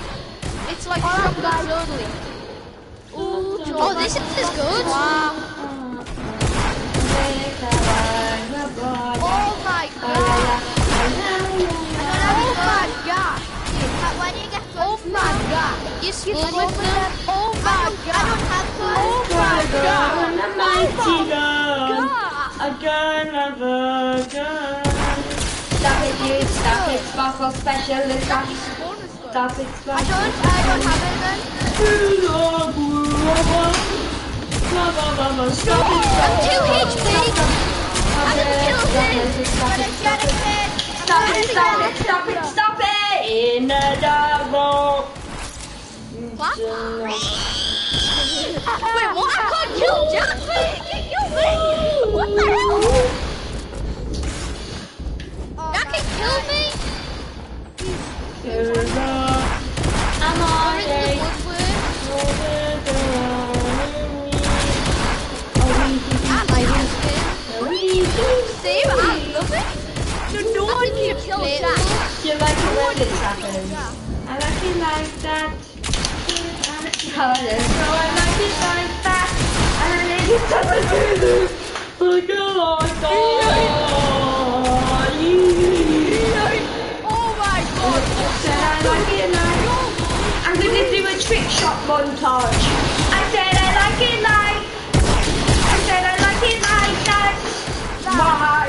It's like from guns only. Oh, this is good. Wow. Oh my god. My god. Is you them? Oh my god. I don't have Oh my god. A mighty gun. God. A gun of a gun. Stop it, dude. Stop it. Sparkle specialist. Stop, stop it, I sparkle. don't I don't have it then. Stop it, I'm stop two. HP. I'm gonna kill him. Stop it, stop it. Stop it, stop it, stop it, stop it! In the double. Wait, what? I can't kill Jack. You me. What the hell? That can kill me. I'm on the a. See, I love it. So no one can kill Jack. You like it when this happens? I like it like that. Colors, so I like it like that. And it like this. Like it like that. Oh my god. Said I like it like. I'm gonna do a trick shot montage. I said I like it like. I said I like it like that. Bye.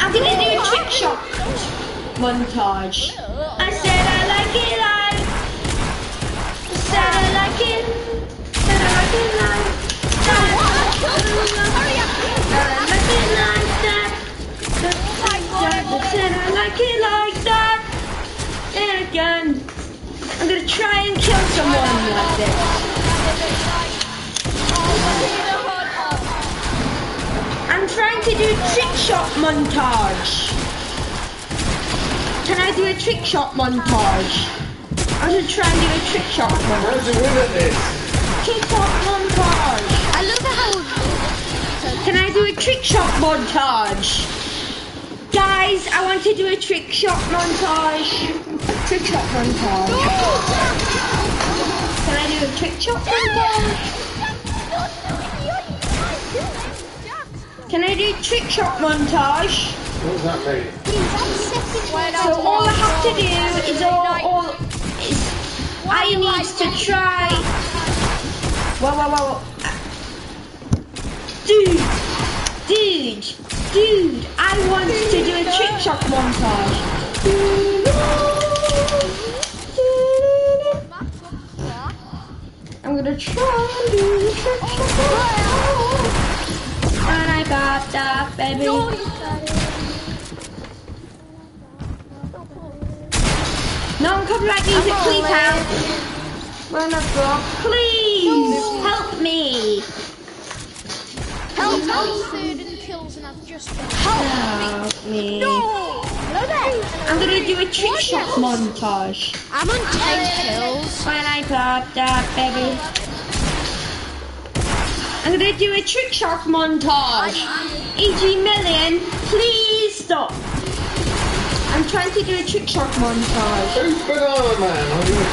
I'm gonna do a trick shot montage. I said I like it like. I'm gonna try and kill someone like this. I'm trying to do trick shot montage. Can I do a trick shot montage? I'm gonna try and do a trick shot montage. How's the win at this? Trick shot montage. I love how. Can I do a trick shot montage? Guys, I want to do a trick shot montage. Trick shot montage. Can I do a trick shot montage? Can I do trick shot montage? What does that mean? So all I have to do is all, I need to try. Whoa, whoa, whoa, whoa. Dude, dude, dude, I want to do a trick shot montage. I'm gonna try and do the trick shot. And I got that, baby. No copyright music, please help. Run a block, please help me. Help! I'm third in kills and I've just. Help me. I'm gonna do a trick shot montage. I'm on 10 kills. When I got that, baby. I'm gonna do a trick shot montage. EG Million, please. I'm trying to do a trick shot montage. Who's Banana Man? Are you-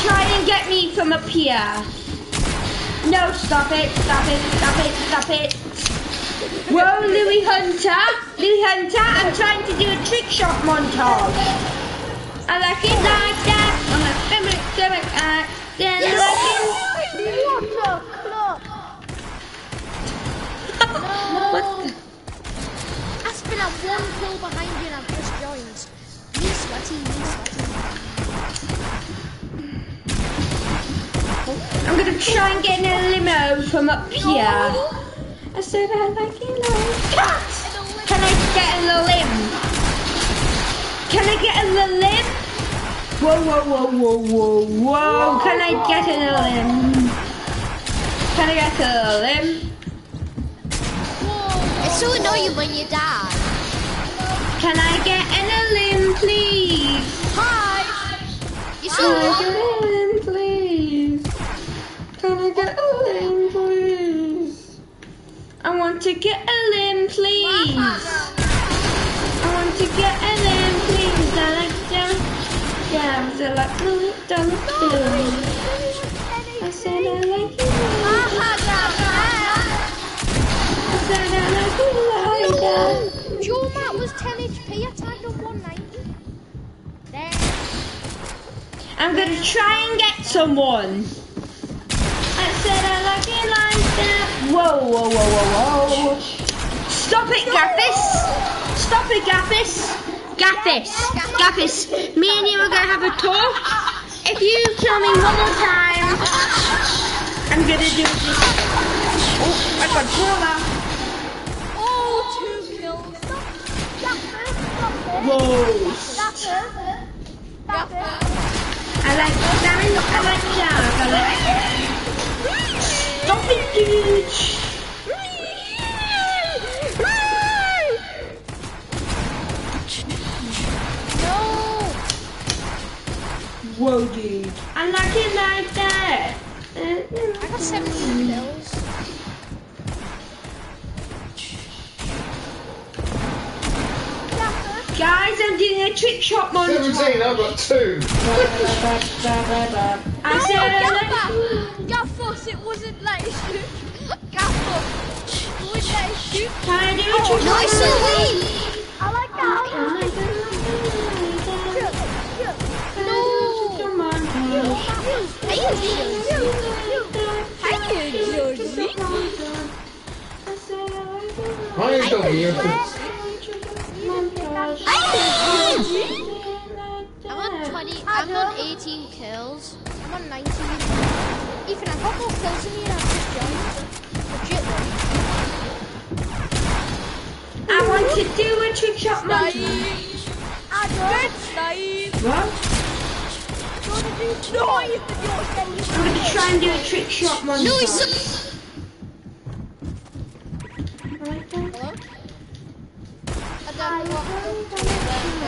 Try and get me from up here. No, stop it, stop it, stop it, stop it. Whoa, Louis Hunter, Louis Hunter, I'm trying to do a trick shot montage. I like it like that, on a stomach, stomach, uh, then I like What the fuck? it. What the- I'm one kill behind you and I've just joined. Me sweaty, me sweaty. Oh, I'm gonna try and get in a limo from up here. I said I like it like cat. Can I get in the limb? Can I get in the limb? Whoa, whoa, whoa, whoa, whoa, whoa. Can I get in a limb? Can I get in a limb? It's so annoying when you die. Can I get in a limb, please? Hi! You Can I get a limb, please? Can I get a limb, please? I want to get a limb, please. I want to get a limb, please. I like down, down, so like down, down. I said I I'm gonna try and get someone. I said I like it like that. Whoa, whoa, whoa, whoa, whoa. Stop it, Gaffis. Stop it, Gaffis. Gaffis. Gaffis. Me and you are gonna have a talk. If you kill me one more time, I'm gonna do this. Oh, I got trauma. Oh, two kills. Stop. Whoa. Gaffer. I like down, I like down, I like. Stop it, dude. No! Whoa, dude. I like it like that. I got 17 kills. Guys, I'm doing a trick shot montage. 17, I've got two. I said I like Gaffer! Gaffer, it wasn't like shoot. Gaffer! It wasn't like oh, shoot. Can I do a trick Nice shot away! I like that. Hey, Hi, Doggy. You're I'm on 20, I'm on 18 kills. I'm on 19. Ethan, I've got more kills than you and I've just joined. Legit though. I want to do a trick shot montage. What? I'm going to try and do a trick shot montage. No, he's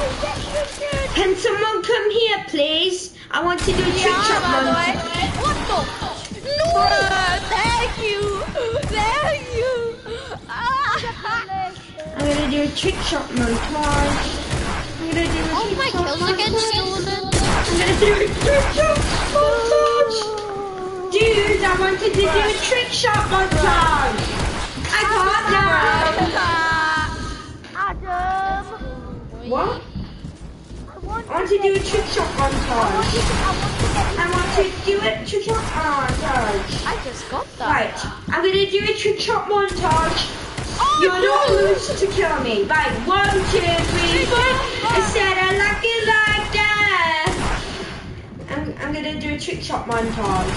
Oh. Can someone come here, please? I want to do a trick shot by the way. montage. What the? No! Thank you! Thank you! Ah. I'm gonna do a trick shot montage. I'm gonna do a All trick shot kills are getting montage. I'm gonna do a trick shot montage. Dude, I wanted to do a trick shot montage. I can't Adam. What? I want I want to do a trick shot montage. I want to get I want to do a trick shot montage. I just got that. Right, I'm gonna do a trick shot montage. Oh, You're not loose to kill me. Right, one, two, three, four. I said I like it like that. I'm, I'm gonna do a trick shot montage.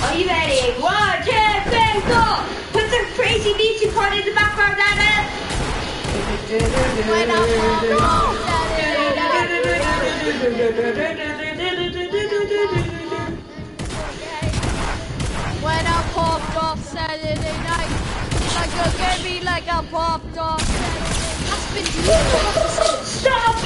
Are you ready? One, two, three, four. Put some crazy music on in the background, Anna. When When I popped off Saturday night, like a get me like I popped off Saturday. That's been doing Stop!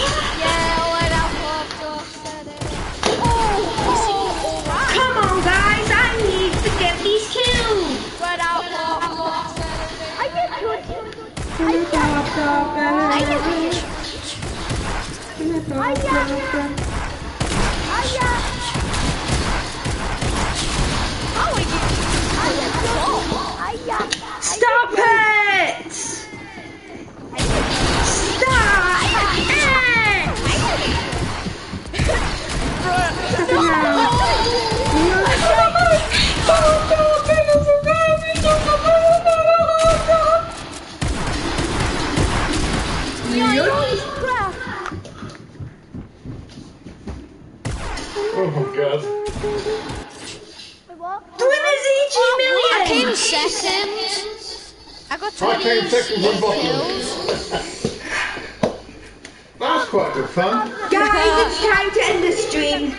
Yeah, when I popped off Saturday. Oh, oh, alright. Come on, guys. I need to get these kills. When I popped off Saturday. I get good. How Oh my god. Winner's EG I came second. I got I 20 came second from bottom. kills. That was quite good fun. Guys, it's time to end the stream.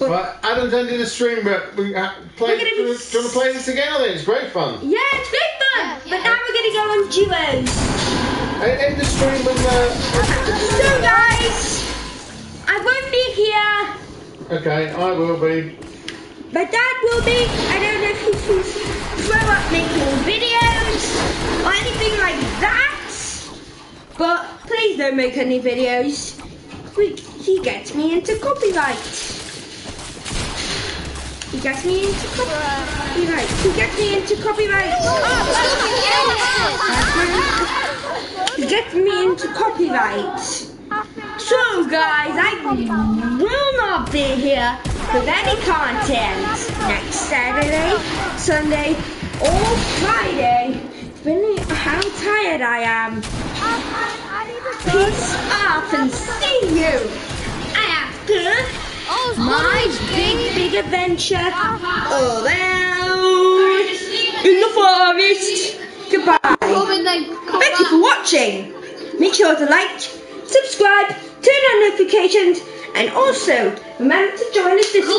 Right, Adam's ending the stream, but we uh, play. We're gonna Do you want to play this again? I think it's great fun. Yeah, it's great fun! But now we're gonna go on duos. End end the stream and. Uh, So guys, I won't be here. Okay, I will be. My dad will be. I don't know if he can throw up making videos or anything like that. But please don't make any videos. We- He gets me into copyright. He gets me into copyright. He gets me into copyright. He gets me into copyright. So guys, I will not be here with any content next Saturday, Sunday, or Friday, depending on how tired I am. Peace off and see you after my big, big adventure around in the forest. Goodbye. Thank you for watching. Make sure to like, subscribe, turn on notifications, and also remember to join us Discord.